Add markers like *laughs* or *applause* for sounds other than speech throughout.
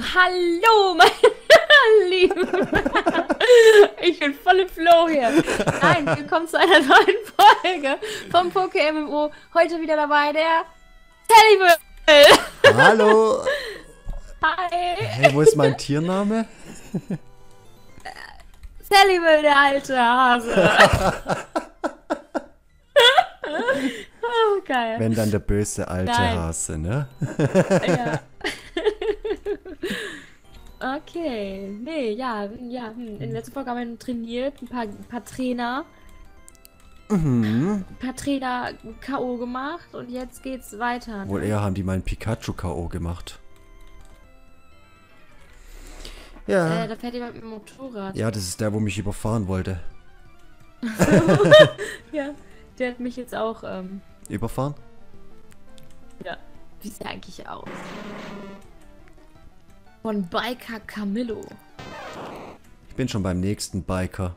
hallo, meine *laughs* Lieben. ich bin voll im Flow hier. Nein, willkommen zu einer neuen Folge vom Poke MMO. Heute wieder dabei der Teddybill. Hallo. Hi. Hey, wo ist mein Tiername? Sallyville, der alte Hase. *laughs* oh, geil. Wenn dann der böse alte Nein. Hase, ne? Ja. *laughs* *laughs* okay. Nee, ja, ja. Hm. In der letzten Folge haben wir trainiert, ein paar, ein paar Trainer. Mhm. Ein paar Trainer K.O. gemacht und jetzt geht's weiter. ne? Wohl eher haben die meinen Pikachu K.O. gemacht. Äh, Ja. da fährt jemand mit dem Motorrad. Ja, das ist der, wo mich überfahren wollte. *laughs* Ja, Der hat mich jetzt auch, ähm, Überfahren? ja. Wie sieht der eigentlich aus? Von Biker Camillo. Ich bin schon beim nächsten Biker.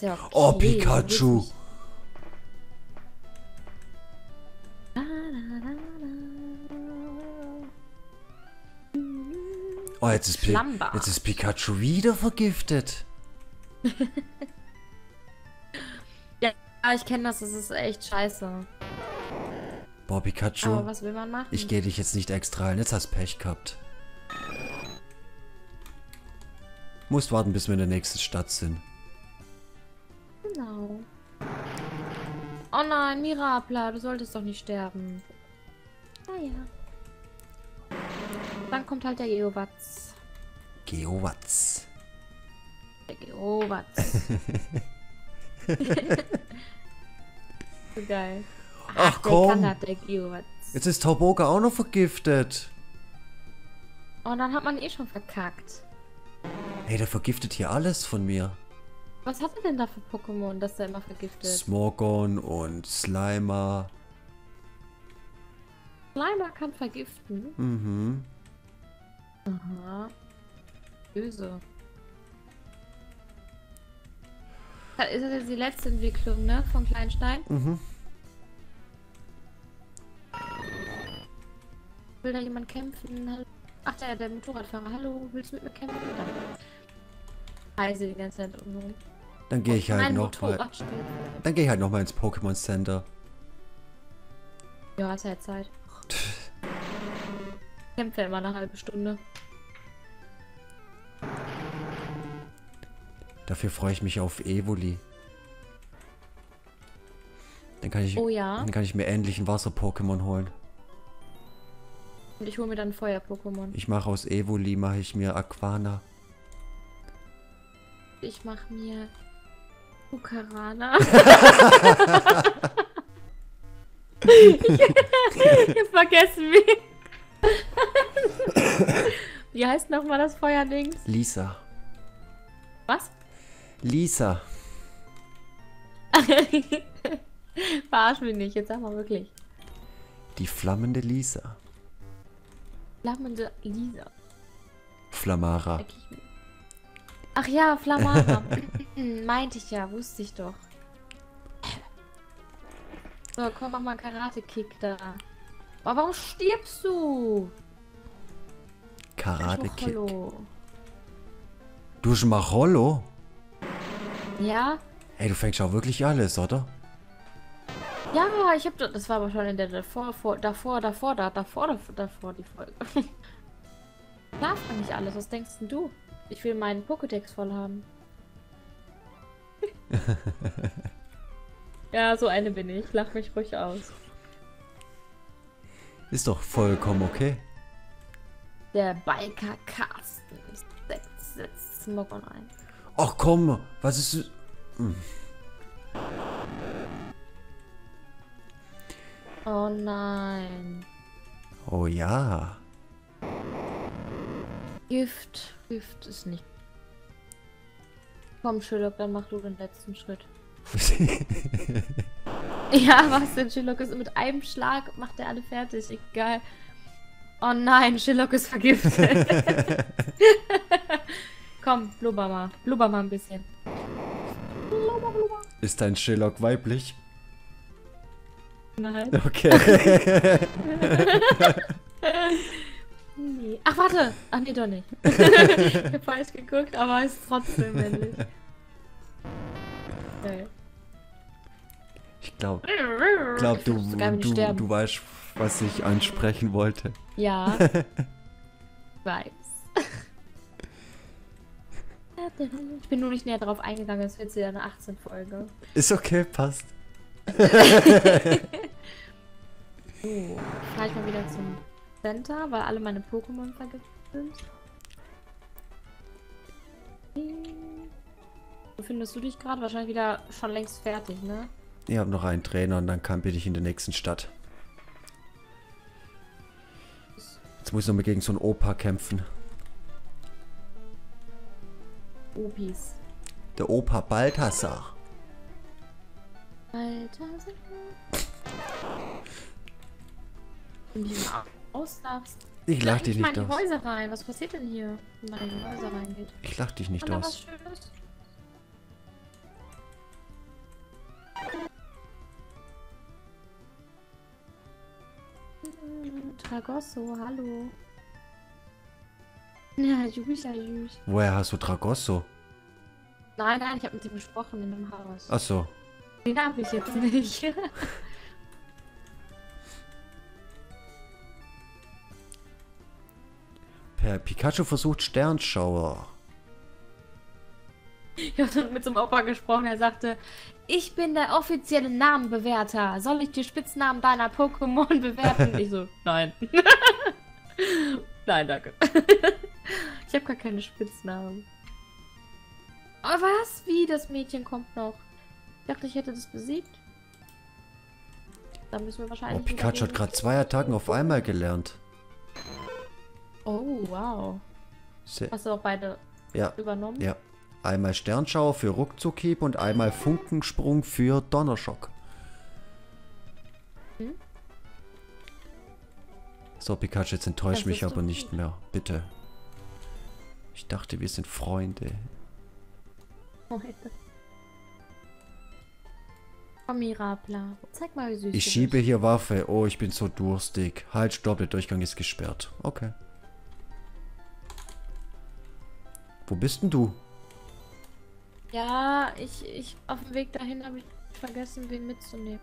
Ja okay. Oh, Pikachu. Oh, jetzt ist, Pi jetzt ist Pikachu wieder vergiftet. *laughs* Ja, ich kenne das, das ist echt scheiße. Boah, Pikachu. Aber was will man machen? Ich gehe dich jetzt nicht extra ein, jetzt hast Pech gehabt. Musst warten, bis wir in der nächsten Stadt sind. Genau. Oh nein, Mirapla, du solltest doch nicht sterben. Ah ja. Dann kommt halt der Geowatz. Geowatz. Der Geowatz. *laughs* *laughs* so geil. Ach Der komm. der Geowatz. Jetzt ist Tauboga auch noch vergiftet. Und Oh, dann hat man eh schon verkackt. Hey, der vergiftet hier alles von mir. Was hat er denn da für Pokémon, dass er immer vergiftet? Smogon und Slimer. Slimer kann vergiften. Mhm. Aha. Böse. Ist das jetzt die letzte Entwicklung, ne? Von Kleinstein? Mhm. Will da jemand kämpfen? Hallo? Ach, der, der Motorradfahrer. Hallo, willst du mit mir kämpfen? Danke. Heise die ganze Zeit um. Dann gehe ich halt noch mal. Dann gehe ich halt noch mal ins Pokémon Center. Ja, ist ja Zeit. *laughs* Kämpft ja immer eine halbe Stunde. Dafür freue ich mich auf Evoli. Dann kann ich, Oh ja. dann kann ich mir endlich ein Wasser-Pokémon holen. Und ich hole mir dann Feuer-Pokémon. Ich mache aus Evoli mache ich mir Aquana. Ich mach mir Ukarana. ich vergessen, wie. wie heißt nochmal das Feuerdings? Lisa. Was? Lisa. *laughs* Verarsch mich nicht, jetzt sag mal wirklich. Die flammende Lisa. Flammende Lisa. Flamara. Ach ja, Flamara. *laughs* Meinte ich ja, wusste ich doch. So, komm, mach mal einen Karate-Kick da. Oh, warum stirbst du? Karate Kick. Hallo. Du schon mal Rollo? Ja? Hey, du fängst auch wirklich alles, oder? Ja, ich hab doch- das war aber schon in der davor, vor, davor, davor, da, davor, davor, davor die Folge. Klar fand ich alles. Was denkst denn du? Ich will meinen Pokédex voll haben. *laughs* ja, so eine bin ich. Lach mich ruhig aus. Ist doch vollkommen okay. Der Biker Carsten setzt, setzt Smogon ein. Ach komm, was ist... Oh nein. Oh ja. Gift. Gift ist nicht. Komm, Sherlock, dann mach du den letzten Schritt. *laughs* Ja, was denn? Sherlock ist mit einem Schlag, macht er alle fertig. Egal. Oh nein, Sherlock ist vergiftet. *laughs* Komm, blubber mal. Blubber mal ein bisschen. Blubber, blubber. Ist dein Sherlock weiblich? Nein. Okay. Nee. Ach, warte! Ach, nee, doch nicht. *laughs* ich hab falsch geguckt, aber ist trotzdem männlich. Okay. Ich glaube, glaub, du, du, sterben. du weißt, was ich ansprechen wollte. Ja. *laughs* Weiß. Ich bin nur nicht näher drauf eingegangen, es wird ja eine 18-Folge. Ist okay, passt. So, fahr ich mal wieder zum Center, weil alle meine Pokémon vergiftet sind. Wo findest du dich gerade? Wahrscheinlich wieder schon längst fertig, ne? Ich habe noch einen Trainer und dann kann bin ich in der nächsten Stadt. Jetzt muss ich noch mal gegen so einen Opa kämpfen. Opis. Der Opa Balthasar. Alter, Wenn du mich auslachst. Ich lach dich nicht aus. Häuser rein. Was passiert denn hier, wenn man in die Häuser reingeht? Ich lach dich nicht aus. Tragosso, hallo. Ja, Jusch, ja, Jusch. Woher hast du Tragosso? Nein, nein, ich habe mit ihm gesprochen in dem Haus. Ach so. Den habe ich jetzt nicht. *laughs* Per Pikachu versucht Sternschauer. Ich habe mit so einem Opa gesprochen, er sagte, ich bin der offizielle Namenbewerter. Soll ich die Spitznamen deiner Pokémon bewerten? *laughs* ich so, nein. *laughs* nein, danke. ich habe gar keine Spitznamen. Aber was? Wie? Das Mädchen kommt noch. Ich dachte, ich hätte das besiegt. Da müssen wir Oh, wahrscheinlich... Pikachu hat gerade zwei Attacken auf einmal gelernt. Oh, wow. Sehr, Hast du auch beide ja, übernommen? ja. Einmal Sternschauer für Ruckzuckhieb und einmal Funkensprung für Donnerschock. Hm? So, Pikachu, jetzt enttäusch Das mich aber nicht mehr. Bitte. Ich dachte, wir sind Freunde. Heute. Komm, Mirabla. Zeig mal, wie süß Ich schiebe bist. hier Waffe. Oh, ich bin so durstig. Halt, stopp, der Durchgang ist gesperrt. Okay. Wo bist denn du? Ja, ich, ich auf dem Weg dahin habe ich vergessen, wen mitzunehmen.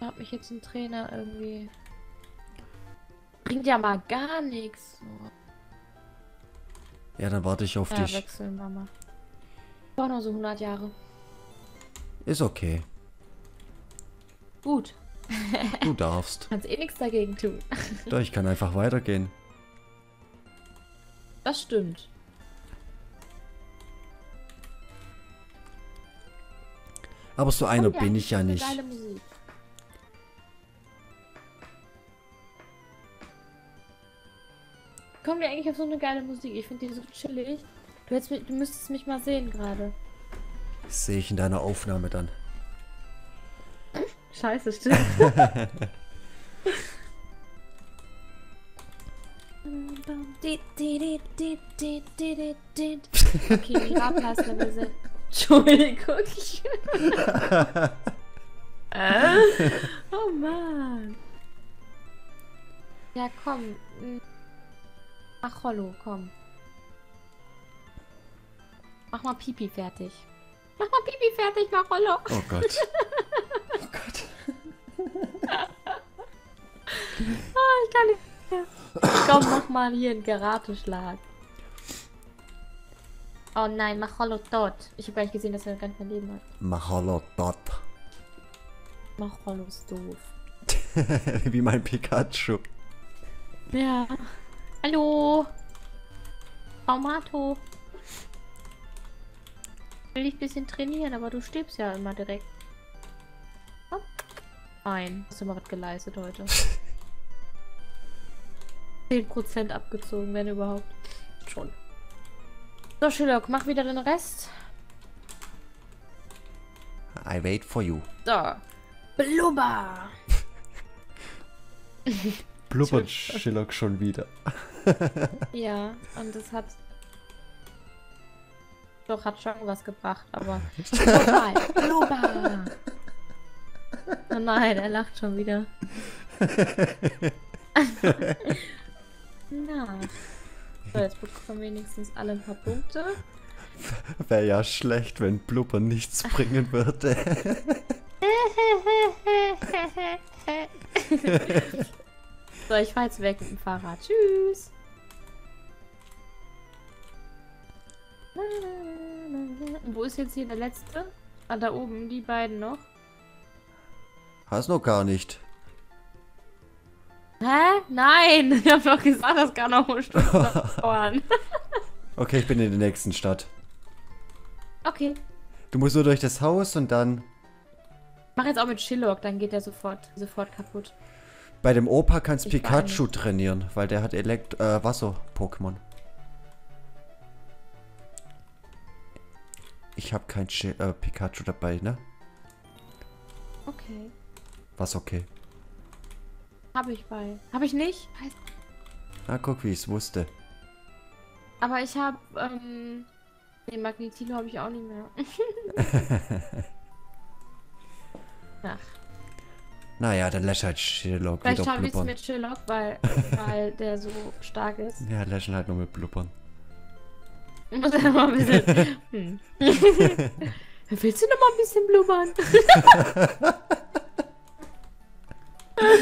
Da hat mich jetzt ein Trainer irgendwie. Bringt ja mal gar nichts. Ja, dann warte ich auf Ja, dich. wechseln wir mal. War noch so 100 Jahre. Ist okay. Gut. Du darfst. *laughs* Kannst eh nichts dagegen tun. *laughs* Doch, ich kann einfach weitergehen. Das stimmt. Aber so einer Kommt bin ich ja nicht. Geile Musik. Kommt ja eigentlich auf so eine geile Musik. Ich finde die so chillig. Du, hättest, du müsstest mich mal sehen gerade. Das sehe ich in deiner Aufnahme dann. Scheiße, stimmt. *laughs* Okay, Mirabla ist Level 6. Entschuldigung. äh? *laughs* Oh Mann. Ja, komm. mm. Mach Hollow, komm. Mach mal Pipi fertig. Mach mal Pipi fertig, mach Hollow. Oh Gott. *laughs* Ah, ich kann nicht mehr. Komm, mach mal hier einen Garateschlag. Oh nein, mach Hollow tot. Ich habe gar nicht gesehen, dass er ganz mein Leben hat. Mahalo dot. Mach Hollow ist doof. *laughs* Wie mein Pikachu. Ja. Hallo. Traumato. Will ich ein bisschen trainieren, aber du stirbst ja immer direkt. Nein, hast du mal was geleistet heute. *laughs* 10% abgezogen, wenn überhaupt. Schon. So, Sherlock, mach wieder den Rest. I wait for you. So. Blubber. *laughs* Blubbert Schillock schon wieder. *laughs* Ja, und es hat. Doch, hat schon was gebracht, aber. Vorbei. Blubber. Oh nein, er lacht schon wieder. *laughs* nach. So, jetzt bekommen wenigstens alle ein paar Punkte. Wäre ja schlecht, wenn Blubber nichts bringen würde. *laughs* so, ich fahr jetzt weg mit dem Fahrrad. Tschüss. Wo ist jetzt hier der letzte? Ah, da oben, die beiden noch. Hast noch gar nicht. Hä? Nein! *laughs* Ich hab doch gesagt, das kann noch eine Stunde *laughs* dauern. *laughs* Okay, ich bin in der nächsten Stadt. Okay. Du musst nur durch das Haus und dann... Mach jetzt auch mit Shillock, dann geht der sofort, sofort kaputt. Bei dem Opa kannst Ich Pikachu trainieren, weil der hat Elekt äh, Wasser-Pokémon. Ich habe kein Sch äh, Pikachu dabei, ne? Okay. Was okay. Habe ich bei. Habe ich nicht? Na, guck, wie ich es wusste. Aber ich habe, ähm... Den Magnetilo habe ich auch nicht mehr. *laughs* Ach. Naja, dann lässt halt Shillock Vielleicht habe ich es mit Shillock, weil, weil der so stark ist. Ja, lächeln halt nur mit blubbern. *laughs* Muss ja noch mal ein bisschen... *laughs* Hm. Willst du noch mal ein bisschen blubbern?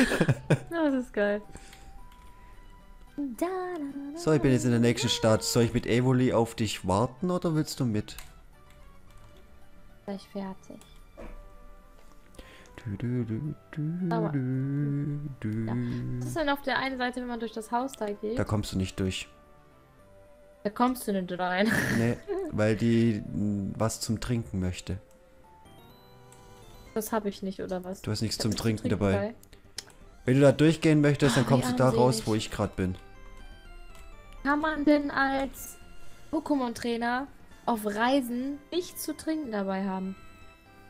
*laughs* das ist geil. So, ich bin jetzt in der nächsten Stadt. Soll ich mit Evoli auf dich warten oder willst du mit? Gleich fertig. Du, du, du, du, Aber- du, du. Ja. Was ist denn auf der einen Seite, wenn man durch das Haus da geht? Da kommst du nicht durch. Da kommst du nicht rein. *laughs* Nee, *laughs* weil die m, was zum Trinken möchte. Das habe ich nicht, oder was? Du hast nichts Ich hab zum Trinken dabei. Wenn du da durchgehen möchtest, dann Ach, kommst du da raus, wo ich gerade bin. Kann man denn als Pokémon-Trainer auf Reisen nichts zu trinken dabei haben?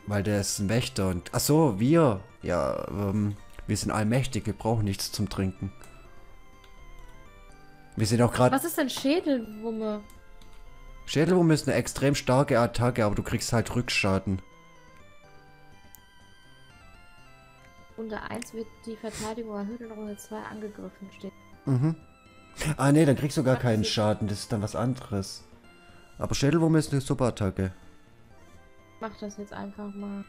Weil der ist ein Wächter und... Ach so, wir. Ja, ähm, wir sind allmächtig, wir brauchen nichts zum Trinken. Wir sind auch gerade... Was ist denn Schädelwumme? Schädelwurm ist eine extrem starke Attacke, aber du kriegst halt Rückschaden. Runde 1 wird die Verteidigung erhöht und Runde 2 angegriffen steht. Mhm. Ah nee, dann kriegst du gar keinen Schaden, das ist dann was anderes. Aber Schädelwurm ist eine super Attacke. Mach das jetzt einfach mal.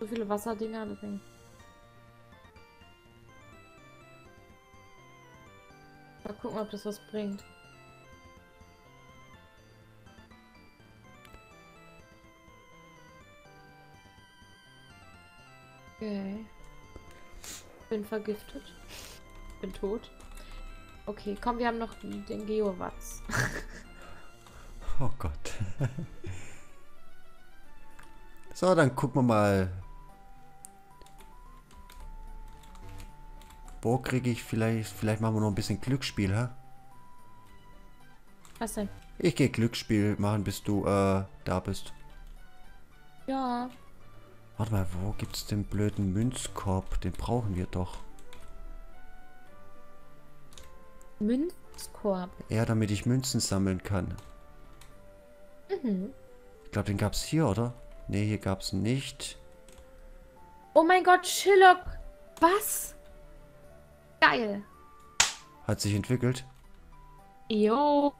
So viele Wasserdinger, deswegen. Mal gucken, ob das was bringt. Okay. Bin vergiftet. Bin tot. Okay, komm, wir haben noch den Geowatz. *laughs* Oh Gott. *laughs* so, dann gucken wir mal. Wo kriege ich vielleicht... Vielleicht machen wir noch ein bisschen Glücksspiel, hä? Was denn? Ich gehe Glücksspiel machen, bis du äh, da bist. Ja, Warte mal, wo gibt's den blöden Münzkorb? Den brauchen wir doch. Münzkorb. Ja, damit ich Münzen sammeln kann. Mhm. Ich glaube, den gab's hier, oder? Nee, hier gab's nicht. Oh mein Gott, Shillock. Was? Geil. Hat sich entwickelt. Jo.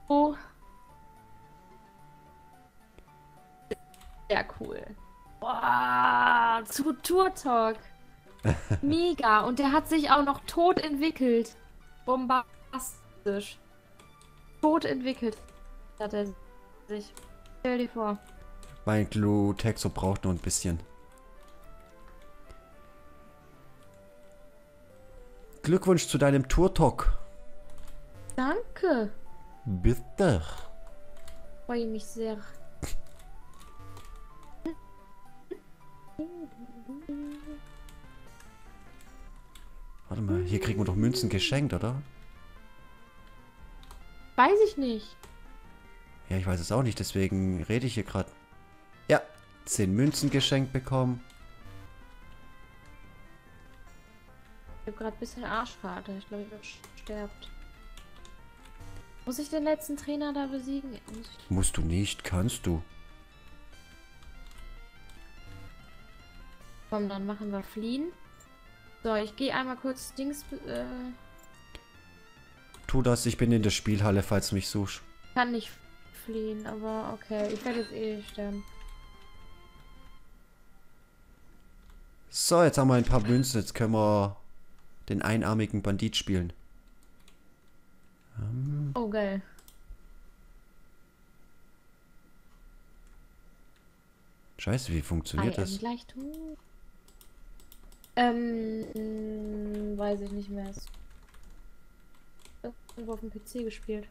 Sehr cool. Boah, zu Tour-Talk. *laughs* Mega. Und der hat sich auch noch tot entwickelt. Bombastisch. Tot entwickelt hat er sich. Stell dir vor. Mein Glutexo braucht noch ein bisschen. Glückwunsch zu deinem Tour-Talk. Danke. Bitte. Freue mich sehr. Warte mal, hier kriegen wir doch Münzen geschenkt, oder? Weiß ich nicht. Ja, ich weiß es auch nicht, deswegen rede ich hier gerade. Ja, 10 Münzen geschenkt bekommen. Ich habe gerade ein bisschen Arschkarte. Ich glaube, ich sterbt. Muss ich den letzten Trainer da besiegen? Muss. Musst du nicht, kannst du. Komm, dann machen wir fliehen. So, ich gehe einmal kurz Dings. Äh, tu das, ich bin in der Spielhalle, falls du mich suchst. Kann nicht fliehen, aber okay. Ich werde jetzt eh sterben. So, jetzt haben wir ein paar Münzen. Jetzt können wir den einarmigen Bandit spielen. Ähm, Oh, geil. scheiße, wie I funktioniert am das? gleich tot. Ähm, weiß ich nicht mehr. Ist Irgendwo auf dem PC gespielt.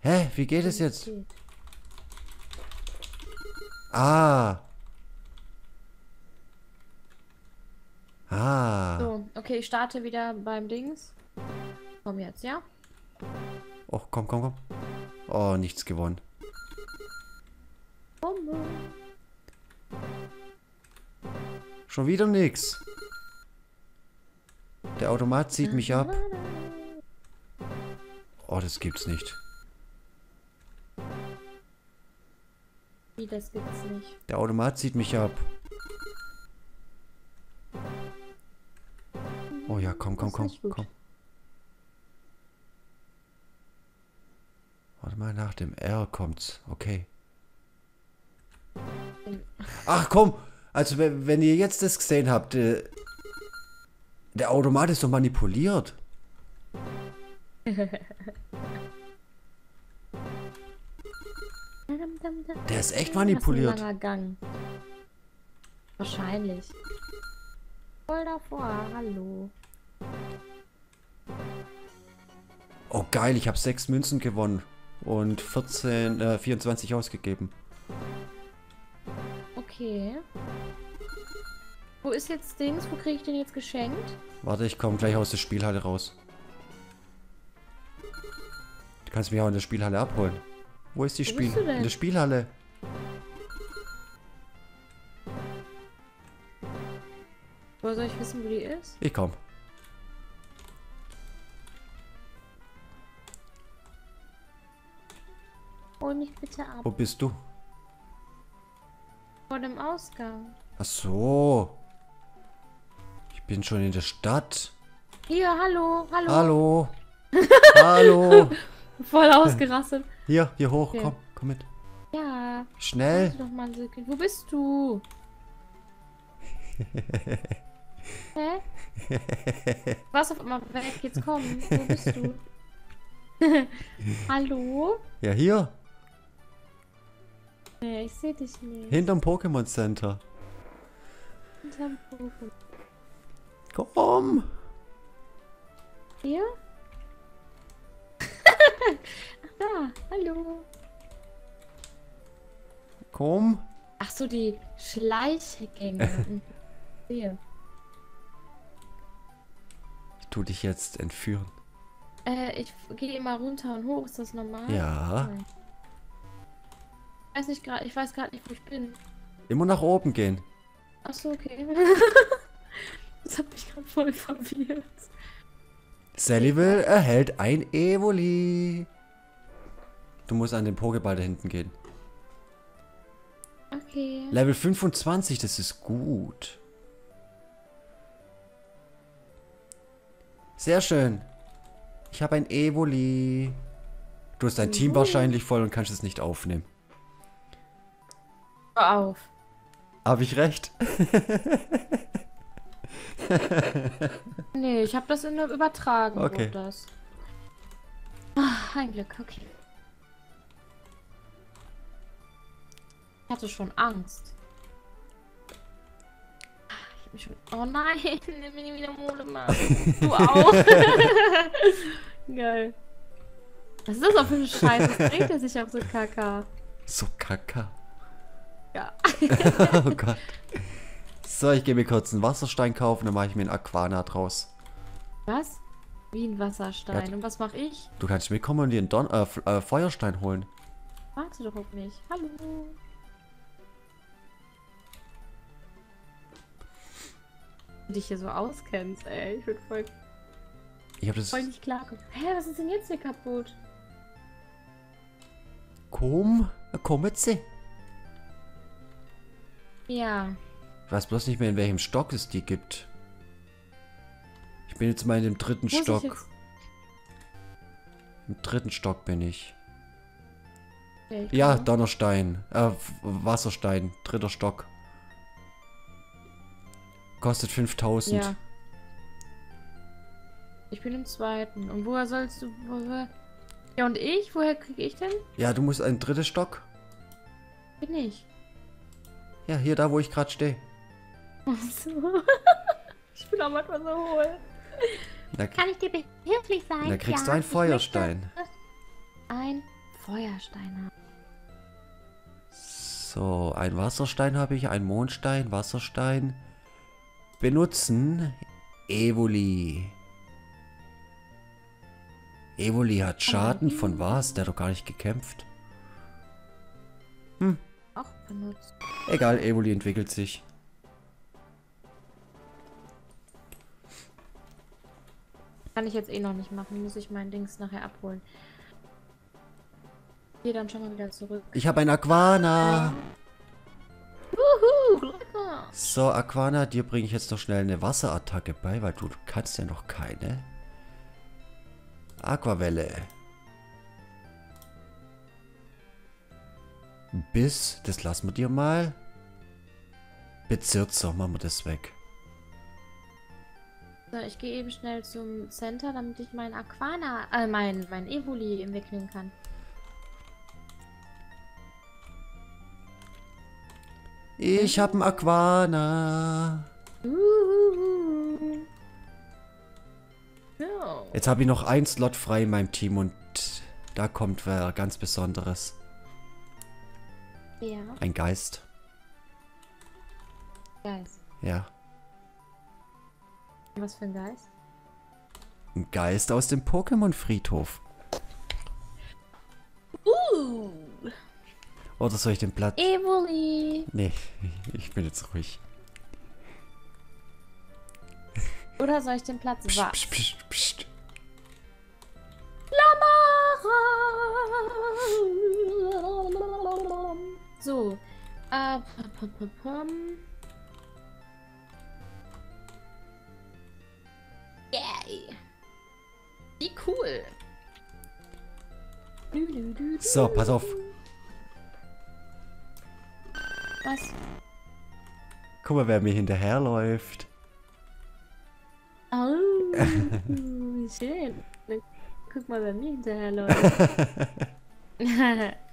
Hä, wie geht es jetzt? PC. Ah. Ah. So, okay, ich starte wieder beim Dings. Komm jetzt, ja? Oh, komm, komm, komm. Oh, nichts gewonnen. Schon wieder nix. Der Automat zieht mich ab. Oh, das gibt's nicht. Wie, das gibt's nicht. Der Automat zieht mich ab. Oh ja, komm, komm, komm, komm. Warte mal, nach dem R kommt's. Okay. Ach komm! Also, wenn, ihr jetzt das gesehen habt, äh, der Automat ist doch manipuliert. *laughs* Der ist echt manipuliert. Wahrscheinlich. Voll davor, hallo. Oh geil, ich habe sechs Münzen gewonnen und 14, äh, 24 ausgegeben. Okay. Wo ist jetzt Dings? Wo kriege ich den jetzt geschenkt? Warte, ich komme gleich aus der Spielhalle raus. Du kannst mich auch in der Spielhalle abholen. Wo ist die Wo Spiel? In der Spielhalle. Wo soll ich wissen, wo die ist? Ich komm. Hol mich bitte ab. Wo bist du? Vor dem Ausgang. Ach so. Ich bin schon in der Stadt. Hier, hallo, hallo. Hallo. *laughs* Hallo. Voll ausgerastet. Hier, hier hoch, Okay. komm, komm mit. Ja, Schnell. Wo bist du? *laughs* Hä? Was auf einmal weg? Jetzt komm. Wo bist du? *laughs* Hallo? Ja, hier. Nee, ich sehe dich nicht. Hinterm Pokémon Center. Hinterm Pokémon. Komm. Hier? Ach *laughs* da, hallo. Komm. Ach so, die Schleichgänge. *laughs* Sehe. Ich tu dich jetzt entführen. Äh, ich gehe immer runter und hoch. Ist das normal? Ja. Nein. Ich weiß nicht gerade, ich weiß gerade nicht, wo ich bin. Immer nach oben gehen. Ach so, okay. *laughs* das hat mich gerade voll verwirrt. Sallyville erhält ein Evoli. Du musst an den Pokéball da hinten gehen. Okay. Level 25, das ist gut. Sehr schön. Ich habe ein Evoli. Du hast dein Team Juhu. wahrscheinlich voll und kannst es nicht aufnehmen. Hör auf. Habe ich recht? *laughs* Nee, ich habe das in der Übertragen. Okay. Das. Ah, ein Glück, okay. Ich hatte schon Angst. Ich hab mich schon... Oh nein, *laughs* nimm mir wieder Modemann. Du *laughs* auch. Geil. Was ist das auch für ein Scheiß? Was dreht er sich auf so Kaka? So kacke. Ja. *laughs* oh Gott. So, ich gehe mir kurz einen Wasserstein kaufen, dann mache ich mir einen Aquana draus. Was? Wie ein Wasserstein. Ja. Und was mache ich? Du kannst mitkommen und dir einen Don äh, äh, Feuerstein holen. Warte doch auf mich. Hallo. Wie du dich hier so auskennst, ey. Ich bin voll, Ich habe das... voll nicht klar. Hä, was ist denn jetzt hier kaputt? Komm, komm jetzt. Ja. Ich weiß bloß nicht mehr, in welchem Stock es die gibt. Ich bin jetzt mal in dem dritten Muss Stock. Im dritten Stock bin ich. Ich Ja. Donnerstein. Äh, Wasserstein. Dritter Stock. Kostet 5000. Ja. Ich bin im zweiten. Und woher sollst du. Woher... Ja, und ich? Woher kriege ich denn? Ja, du musst einen dritten Stock. Bin ich. Ja, hier da, wo ich gerade stehe. Ach so. *laughs* ich bin auch manchmal so hohl. Da, Kann ich dir behilflich sein? da kriegst ja, du einen Feuerstein. Ein Feuerstein haben. So, ein Wasserstein habe ich, ein Mondstein, Wasserstein. Benutzen. Evoli. Evoli hat Schaden von was? Der hat doch gar nicht gekämpft. Auch benutzt. Egal, Evoli entwickelt sich. Kann ich jetzt eh noch nicht machen. Muss ich mein Dings nachher abholen. Gehe dann schon mal wieder zurück. Ich habe ein Aquana. Wuhu! lecker. So, Aquana, dir bringe ich jetzt noch schnell eine Wasserattacke bei, weil du kannst ja noch keine. Aquavelle. Biss, das lassen wir dir mal. Bezirzer, machen wir das weg. So, ich gehe eben schnell zum Center, damit ich mein Aquana, äh, mein, mein Evoli entwickeln kann. Ich habe ein Aquana. Uhuhu. So. Jetzt habe ich noch einen Slot frei in meinem Team und da kommt wer ganz Besonderes. Ja, Ein Geist. Geist. Ja. Was für ein Geist? Ein Geist aus dem Pokémon-Friedhof. Uh! Oder soll ich den Platz... Evoli! Nee, *laughs* ich bin jetzt ruhig. Oder soll ich den Platz Psst, warten? psst, psst, psst. Yay. Wie cool. So, pass auf. Was? Guck mal, wer mir hinterherläuft. Oh, *laughs* wie schön. Guck mal, wer mir hinterherläuft. *laughs*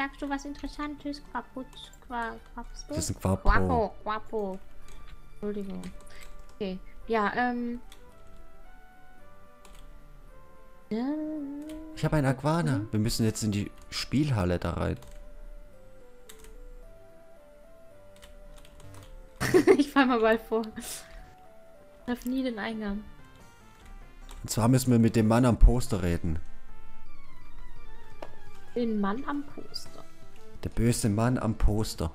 sagst du was Interessantes? Quaputz, Qua, Quapstus? Das ist ein Quapo. Quapo, Quapo. Entschuldigung. Okay. Ja, ähm. Ich habe einen Aquana. Wir müssen jetzt in die Spielhalle da rein. *laughs* ich fall mal bald vor. Treff nie den Eingang. Und zwar müssen wir mit dem Mann am Poster reden. Den Mann am Poster. Der böse Mann am Poster.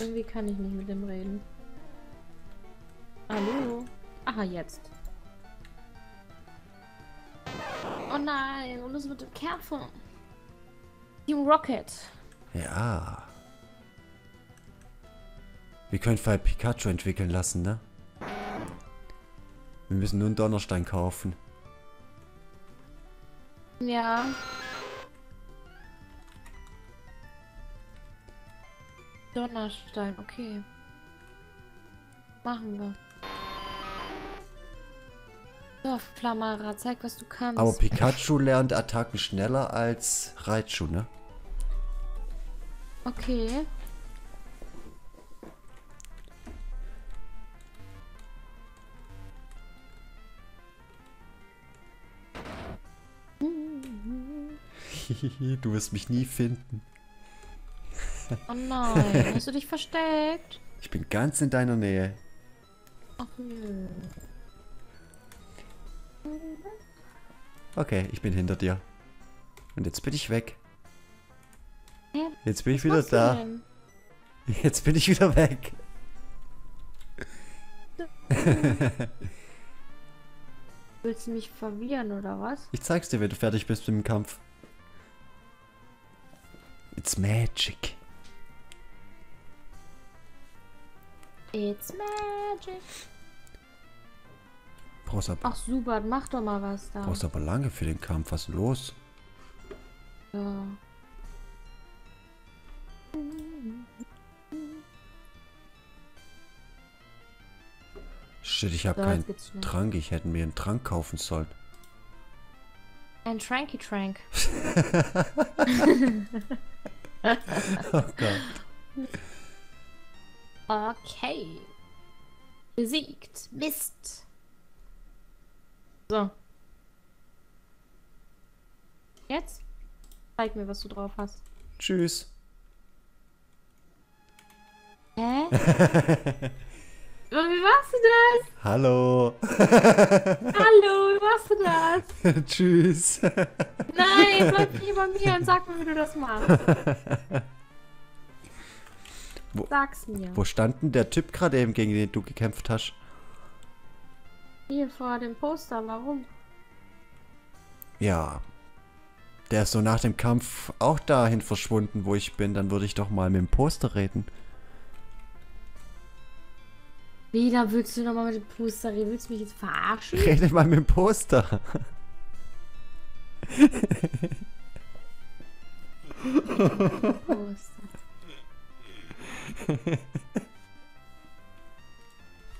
Irgendwie kann ich nicht mit dem reden. Hallo? Aha, jetzt. Oh nein, und es wird im Kerzen. Team Rocket. Ja. Wir können vielleicht Pikachu entwickeln lassen, ne? Wir müssen nur einen Donnerstein kaufen. Ja. Donnerstein, okay. Machen wir. So, Flammara, zeig, was du kannst. Aber Pikachu lernt Attacken schneller als Raichu, ne? okay. *laughs* du wirst mich nie finden. Oh nein, *laughs* hast du dich versteckt? Ich bin ganz in deiner Nähe. Ach nö. Okay, ich bin hinter dir. Und jetzt bin ich weg. Hä? Jetzt bin ich wieder da. *laughs* Jetzt bin ich wieder weg. *laughs* Willst du mich verwirren oder was? Ich zeig's dir, wenn du fertig bist mit dem Kampf. It's magic. It's magic. Brauchst aber, Ach super, mach doch mal was da. brauchst aber lange für den Kampf. Was los? Ja. Shit, ich habe So, keinen. Trank. Ich hätte mir einen Trank kaufen sollen. Ein Tranky Trank. *laughs* Oh Gott. *laughs* Okay. Besiegt. Mist. So. Jetzt? Zeig mir, was du drauf hast. Tschüss. Hä? *laughs* Wie machst du das? Hallo. *laughs* Hallo, wie machst du das? *laughs* Tschüss. Nein, bleib hier bei mir und sag mir, wie du das machst. Wo- Sag's mir. Wo stand denn der Typ gerade eben, gegen den du gekämpft hast? Hier vor dem Poster, warum? Ja. Der ist so nach dem Kampf auch dahin verschwunden, wo ich bin. Dann würde ich doch mal mit dem Poster reden. Wie, da willst du nochmal mit dem Poster reden? Willst du mich jetzt verarschen? *laughs* Rede mal mit dem Poster. *laughs* Poster.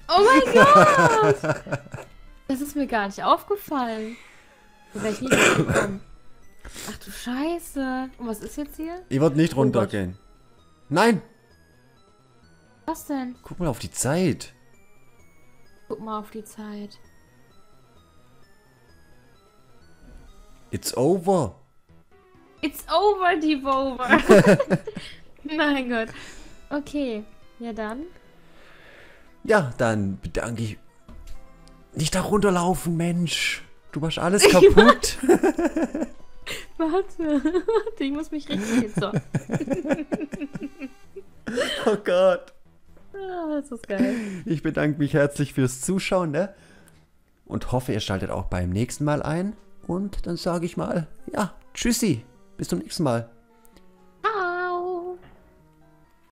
Oh mein *laughs* Gott! Das ist mir gar nicht aufgefallen. Da wäre ich nie gekommen. Ach du Scheiße. Und was ist jetzt hier? Ich würde nicht Oh runtergehen. Nein! Was denn? Guck mal auf die Zeit. Guck mal auf die Zeit. It's over. It's over, Devover. *laughs* *laughs* mein Gott. Okay. Ja dann. Ja, dann bedanke ich. Nicht da runterlaufen, Mensch. Du machst alles kaputt. *laughs* Warte. Warte, ich muss mich richtig so. oh Gott. Ah, das ist geil. Ich bedanke mich herzlich fürs Zuschauen, ne? Und hoffe, ihr schaltet auch beim nächsten Mal ein. Und dann sage ich mal, ja, tschüssi. Bis zum nächsten Mal.